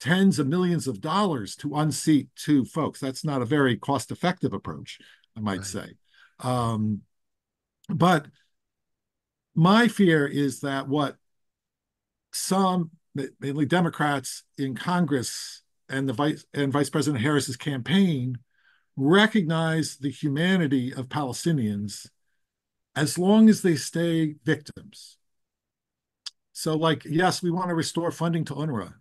tens of millions of dollars to unseat two folks. That's not a very cost effective approach, I might right. say. Um, but my fear is that what some, mainly Democrats in Congress and the vice and Vice President Harris's campaign recognize the humanity of Palestinians as long as they stay victims. So, like, yes, we want to restore funding to UNRWA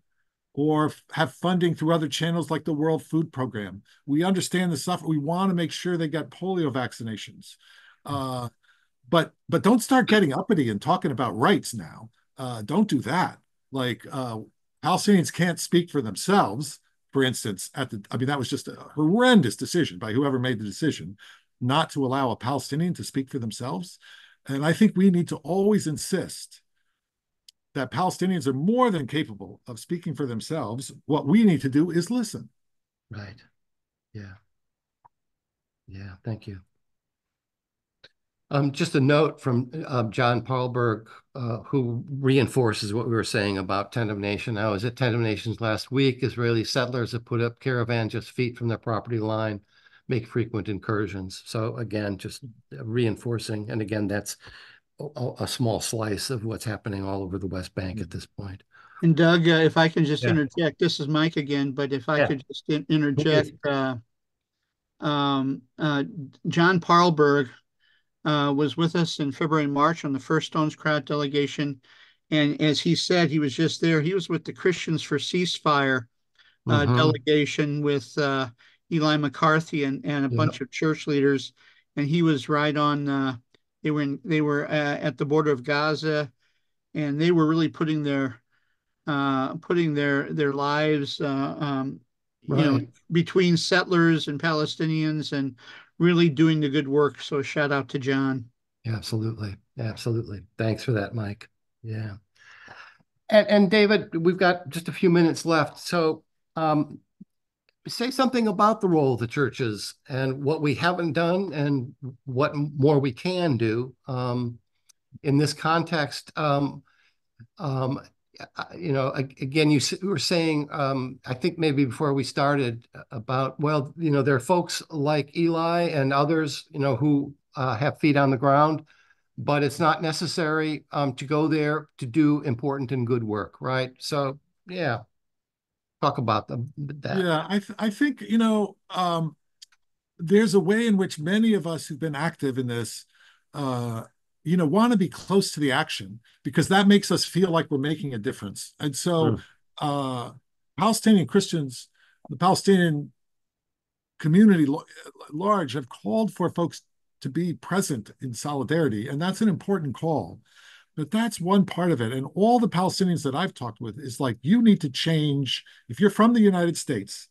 or have funding through other channels like the World Food Program. We understand the stuff. We want to make sure they get polio vaccinations. Uh, but but don't start getting uppity and talking about rights now. Uh, don't do that. Like uh, Palestinians can't speak for themselves. For instance, at the I mean that was just a horrendous decision by whoever made the decision not to allow a Palestinian to speak for themselves. And I think we need to always insist that Palestinians are more than capable of speaking for themselves. What we need to do is listen. Right. Yeah. Yeah. Thank you. Um, just a note from uh, John Paarlberg, uh, who reinforces what we were saying about Tent of Nation. I was at Tent of Nations last week. Israeli settlers have put up caravans just feet from their property line make frequent incursions. So again, just reinforcing, and again, that's a, a small slice of what's happening all over the West Bank at this point. And Doug, uh, if I can just yeah. interject, this is Mike again, but if I yeah. could just interject, uh, um, uh, John Paarlberg uh, was with us in February and March on the first Stones Cry Out delegation. And as he said, he was just there. He was with the Christians for Ceasefire uh, mm-hmm. delegation with uh, Eli McCarthy and, and a yeah. bunch of church leaders, and he was right on. Uh, they were in, they were uh, at the border of Gaza, and they were really putting their uh, putting their their lives, uh, um, right. you know, between settlers and Palestinians, and really doing the good work. So shout out to John. Absolutely, absolutely. Thanks for that, Mike. Yeah. And, and David, we've got just a few minutes left. So um, say something about the role of the churches and what we haven't done and what more we can do um, in this context. Um, um, you know, again, you were saying, um, I think maybe before we started about, well, you know, there are folks like Eli and others, you know, who uh, have feet on the ground, but it's not necessary um, to go there to do important and good work, right? So, yeah, talk about them that. Yeah, I th- I think you know um, there's a way in which many of us who've been active in this, uh, you know, want to be close to the action because that makes us feel like we're making a difference. And so, mm. uh, Palestinian Christians, the Palestinian community large, have called for folks to be present in solidarity, and that's an important call. But that's one part of it. And all the Palestinians that I've talked with is like, you need to change. If you're from the United States,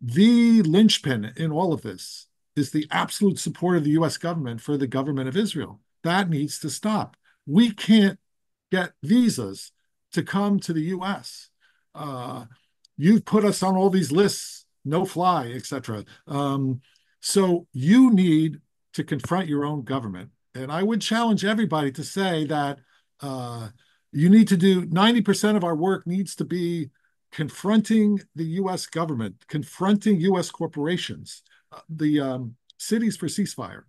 the linchpin in all of this is the absolute support of the US government for the government of Israel. That needs to stop. We can't get visas to come to the US. Uh, you've put us on all these lists, no fly, etc. Um, so you need to confront your own government and I would challenge everybody to say that uh, you need to do 90% of our work needs to be confronting the US government, confronting US corporations. Uh, the um, Cities for Ceasefire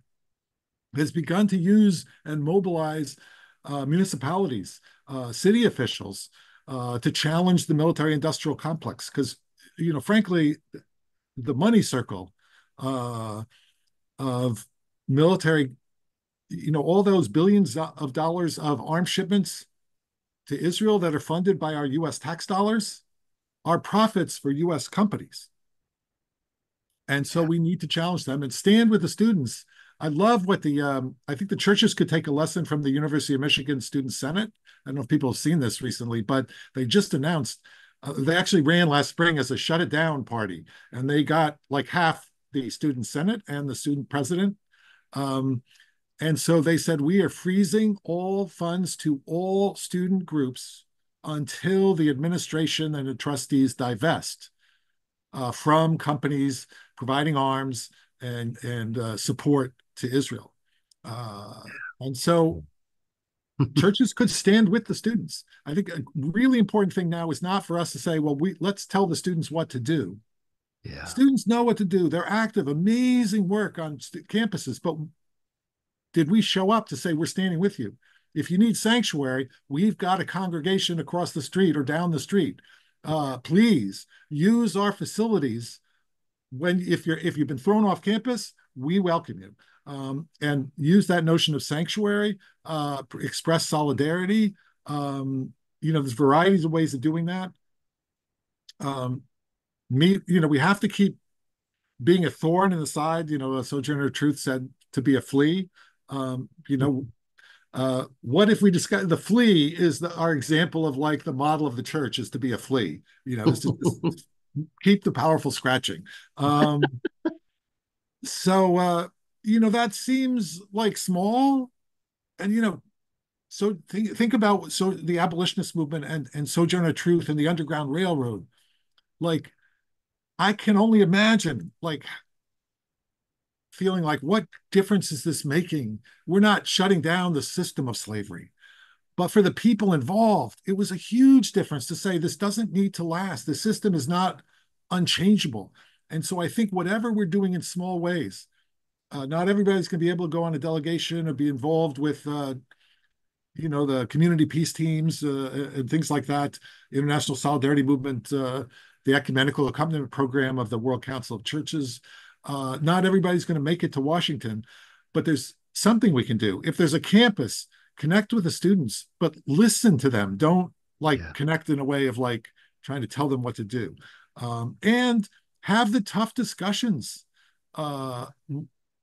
has begun to use and mobilize uh, municipalities, uh, city officials uh, to challenge the military industrial complex. Because, you know, frankly, the money circle uh, of military you know, all those billions of dollars of arms shipments to Israel that are funded by our US tax dollars are profits for US companies. And so we need to challenge them and stand with the students I love what the um, I think the churches could take a lesson from the University of Michigan Student Senate. I don't know if people have seen this recently, but they just announced uh, they actually ran last spring as a shut it down party, and they got like half the student senate and the student president. Um, and so they said we are freezing all funds to all student groups until the administration and the trustees divest uh, from companies providing arms and and uh, support to Israel. Uh, and so churches could stand with the students. I think a really important thing now is not for us to say, well, we let's tell the students what to do. Yeah. Students know what to do. They're active, amazing work on campuses, but did we show up to say we're standing with you? If you need sanctuary, we've got a congregation across the street or down the street. Uh, please use our facilities when if you're if you've been thrown off campus, we welcome you um, and use that notion of sanctuary, uh, express solidarity. Um, you know, there's varieties of ways of doing that. Um, me, you know, we have to keep being a thorn in the side. You know, a Sojourner Truth said to be a flea. Um, you know, uh, what if we discuss the flea is the, our example of like the model of the church is to be a flea. You know, keep the powerful scratching. Um, so uh, you know that seems like small. And you know so think, think about so the abolitionist movement and and sojourner truth and the underground railroad. Like i can only imagine like feeling like what difference is this making? We're not shutting down the system of slavery. But for the people involved it was a huge difference to say this doesn't need to last. The system is not unchangeable. And so i think whatever we're doing in small ways uh, not everybody's going to be able to go on a delegation or be involved with, uh, you know, the community peace teams uh, and things like that. International Solidarity Movement, uh, the ecumenical accompaniment program of the World Council of Churches. Uh, not everybody's going to make it to Washington, but there's something we can do. If there's a campus, connect with the students, but listen to them. Don't like yeah. connect in a way of like trying to tell them what to do, um, and have the tough discussions.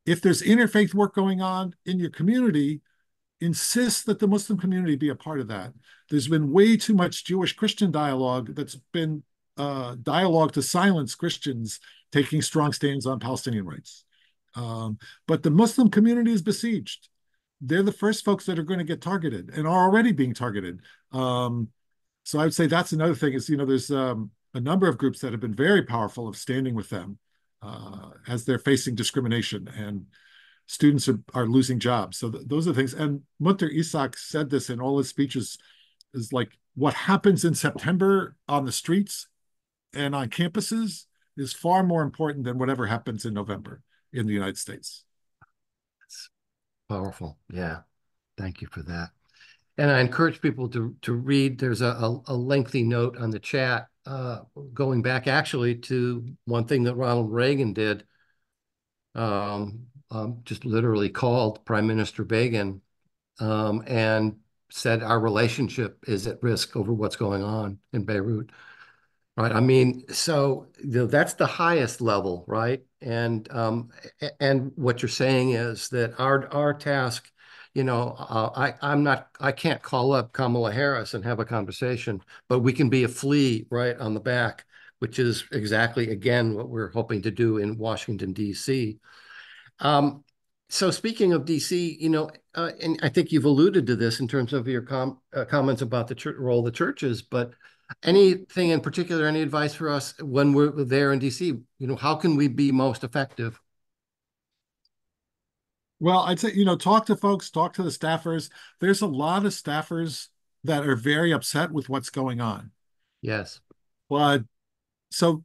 If there's interfaith work going on in your community, insist that the Muslim community be a part of that. There's been way too much Jewish Christian dialogue that's been uh, dialogue to silence Christians taking strong stands on Palestinian rights. Um, but the Muslim community is besieged. They're the first folks that are going to get targeted and are already being targeted. Um, so I would say that's another thing is, you know, there's um, a number of groups that have been very powerful of standing with them uh, as they're facing discrimination and students are, are losing jobs. So th those are things. And Munther Isaac said this in all his speeches is like what happens in September on the streets and on campuses is far more important than whatever happens in November in the United States. That's powerful. Yeah. Thank you for that. And I encourage people to to read. There's a, a, lengthy note on the chat uh, going back actually to one thing that Ronald Reagan did, um, um, just literally called Prime Minister Begin um, and said our relationship is at risk over what's going on in Beirut. Right. I mean, so you know, that's the highest level, right? And um, and what you're saying is that our our task you know, uh, I, I'm not, I can't call up Kamala Harris and have a conversation, but we can be a flea right on the back, which is exactly, again, what we're hoping to do in Washington, D.C. Um, so speaking of D.C., you know, uh, and I think you've alluded to this in terms of your com uh, comments about the role of the churches, but anything in particular, any advice for us when we're there in D.C., you know, how can we be most effective? Well, I'd say, you know, talk to folks, talk to the staffers. There's a lot of staffers that are very upset with what's going on. Yes. But so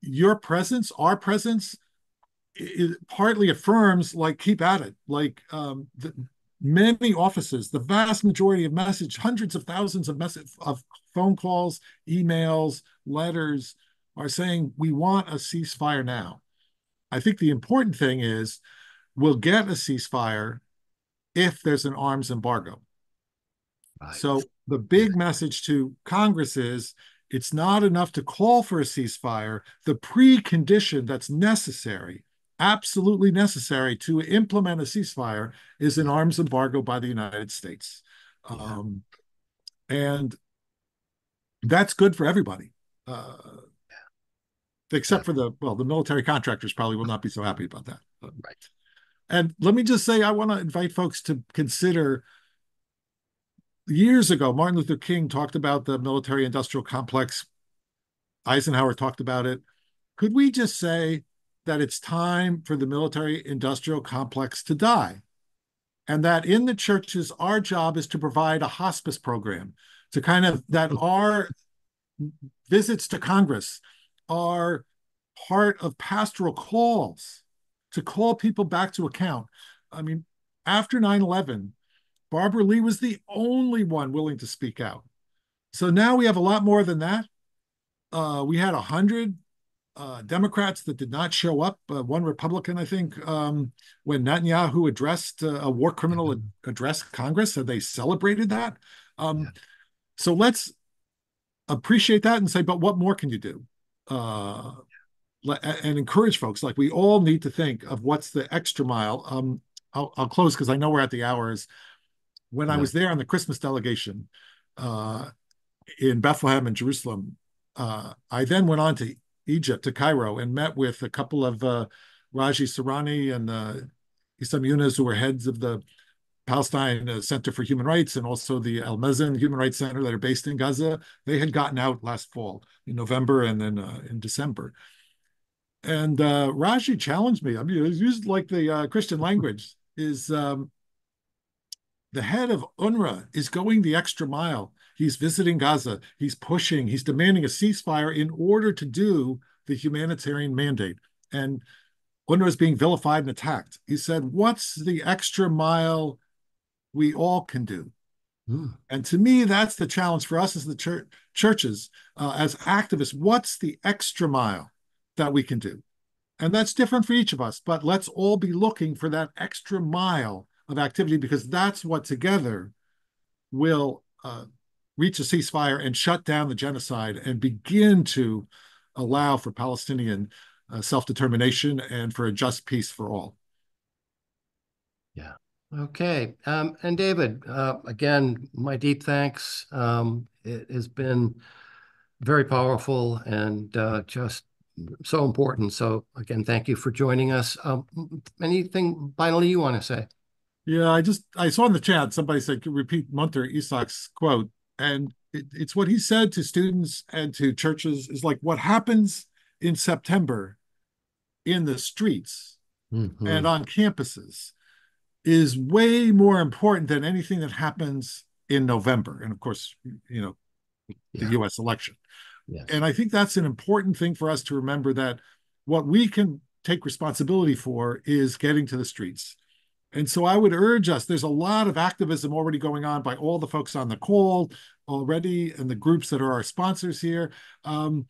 your presence, our presence, it partly affirms like keep at it. Like um, the, many offices, the vast majority of message, hundreds of thousands of message of phone calls, emails, letters are saying we want a ceasefire now. I think the important thing is will get a ceasefire if there's an arms embargo. Right. So the big message to Congress is it's not enough to call for a ceasefire. The precondition that's necessary absolutely necessary to implement a ceasefire is an arms embargo by the United States. Um, and that's good for everybody. Uh, except for the well, the military contractors probably will not be so happy about that. Right. And let me just say, I want to invite folks to consider. Years ago, Martin Luther King talked about the military industrial complex. Eisenhower talked about it. Could we just say that it's time for the military industrial complex to die? And that in the churches, our job is to provide a hospice program to kind of that our visits to Congress are part of pastoral calls to call people back to account. I mean, after 9 11, Barbara Lee was the only one willing to speak out. So now we have a lot more than that. Uh, we had 100 uh, Democrats that did not show up, uh, one Republican, I think, um, when Netanyahu addressed uh, a war criminal mm-hmm. address Congress, and they celebrated that. Um, yeah. So let's appreciate that and say, but what more can you do? And encourage folks like we all need to think of what's the extra mile. Um, I'll, I'll close because I know we're at the hours. When yeah. I was there on the Christmas delegation uh, in Bethlehem and Jerusalem, uh, I then went on to Egypt, to Cairo, and met with a couple of uh, Raji Sourani and uh, Issam Younes, who were heads of the Palestine uh, Center for Human Rights and also the Al Mezan Human Rights Center that are based in Gaza. They had gotten out last fall in November and then uh, in December. And uh, Raji challenged me. I mean, it used like the uh, Christian language is um, the head of UNRWA is going the extra mile. He's visiting Gaza. He's pushing. He's demanding a ceasefire in order to do the humanitarian mandate. And UNRWA is being vilified and attacked. He said, What's the extra mile we all can do? Mm. And to me, that's the challenge for us as the church, churches, uh, as activists. What's the extra mile that we can do? And that's different for each of us, but let's all be looking for that extra mile of activity because that's what together will uh, reach a ceasefire and shut down the genocide and begin to allow for Palestinian uh, self determination and for a just peace for all. Yeah. Okay. Um, and David, uh, again, my deep thanks. Um, it has been very powerful and uh, just so important. So, again, thank you for joining us. Um, anything finally you want to say? Yeah, I just I saw in the chat somebody said repeat Munther Isaac's quote, and it, it's what he said to students and to churches is like what happens in September in the streets mm-hmm. and on campuses is way more important than anything that happens in November, and of course, you know, the yeah. U.S. election. And I think that's an important thing for us to remember that what we can take responsibility for is getting to the streets and so I would urge us, there's a lot of activism already going on by all the folks on the call already and the groups that are our sponsors here. Um,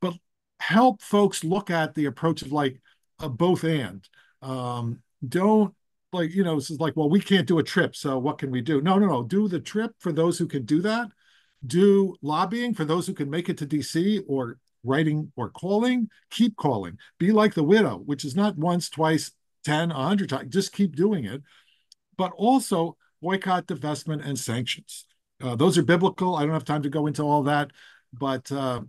but help folks look at the approach of like a both and. Um, don't like, you know, this is like, well, we can't do a trip. So what can we do? No, no, no. Do the trip for those who can do that. Do lobbying for those who can make it to DC or writing or calling. Keep calling. Be like the widow, which is not once, twice, 10, 100 times, just keep doing it. But also boycott, divestment, and sanctions. Uh, those are biblical. I don't have time to go into all that, but uh,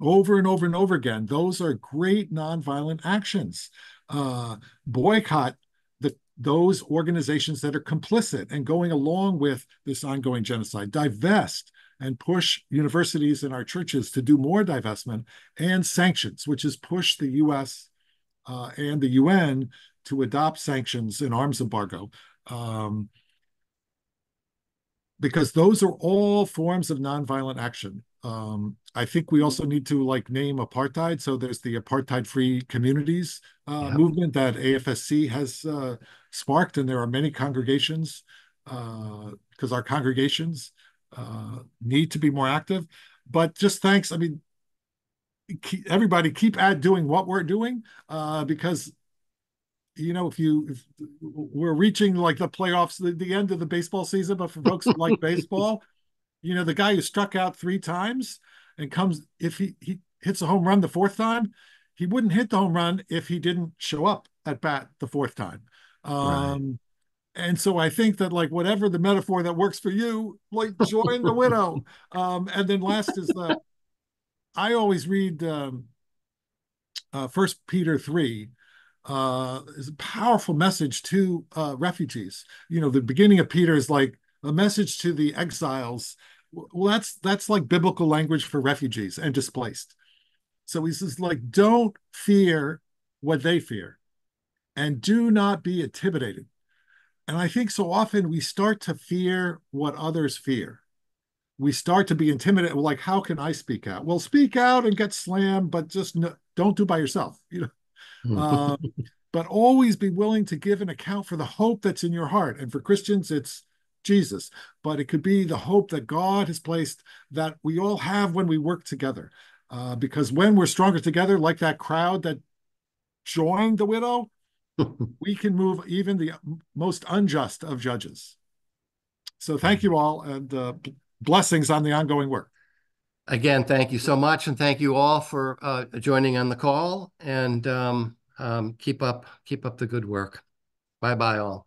over and over and over again, those are great nonviolent actions. Uh, boycott the, those organizations that are complicit and going along with this ongoing genocide. Divest and push universities and our churches to do more divestment and sanctions, which is push the U.S uh, and the UN to adopt sanctions and arms embargo. Um, because those are all forms of nonviolent action. Um, I think we also need to like name apartheid. So there's the apartheid-free communities uh, yeah. movement that AFSC has uh, sparked, and there are many congregations because uh, our congregations uh, need to be more active. But just thanks. I mean, keep, everybody keep at doing what we're doing uh, because you know if you if we're reaching like the playoffs the, the end of the baseball season but for folks who like baseball you know the guy who struck out three times and comes if he, he hits a home run the fourth time he wouldn't hit the home run if he didn't show up at bat the fourth time. Um, right. And so I think that like whatever the metaphor that works for you, like join the widow. Um, and then last is the I always read um, uh, First Peter three uh, is a powerful message to uh, refugees. You know, the beginning of Peter is like a message to the exiles. Well, that's that's like biblical language for refugees and displaced. So he says, like, don't fear what they fear, and do not be intimidated. And I think so often we start to fear what others fear. We start to be intimidated. Like, how can I speak out? Well, speak out and get slammed, but just no, don't do by yourself. You know, um, but always be willing to give an account for the hope that's in your heart. And for Christians, it's Jesus, but it could be the hope that God has placed that we all have when we work together. Uh, because when we're stronger together, like that crowd that joined the widow, we can move even the most unjust of judges. So thank you all and uh, blessings on the ongoing work. Again, thank you so much, and thank you all for uh, joining on the call. And um, um, keep up, keep up the good work. Bye bye, all.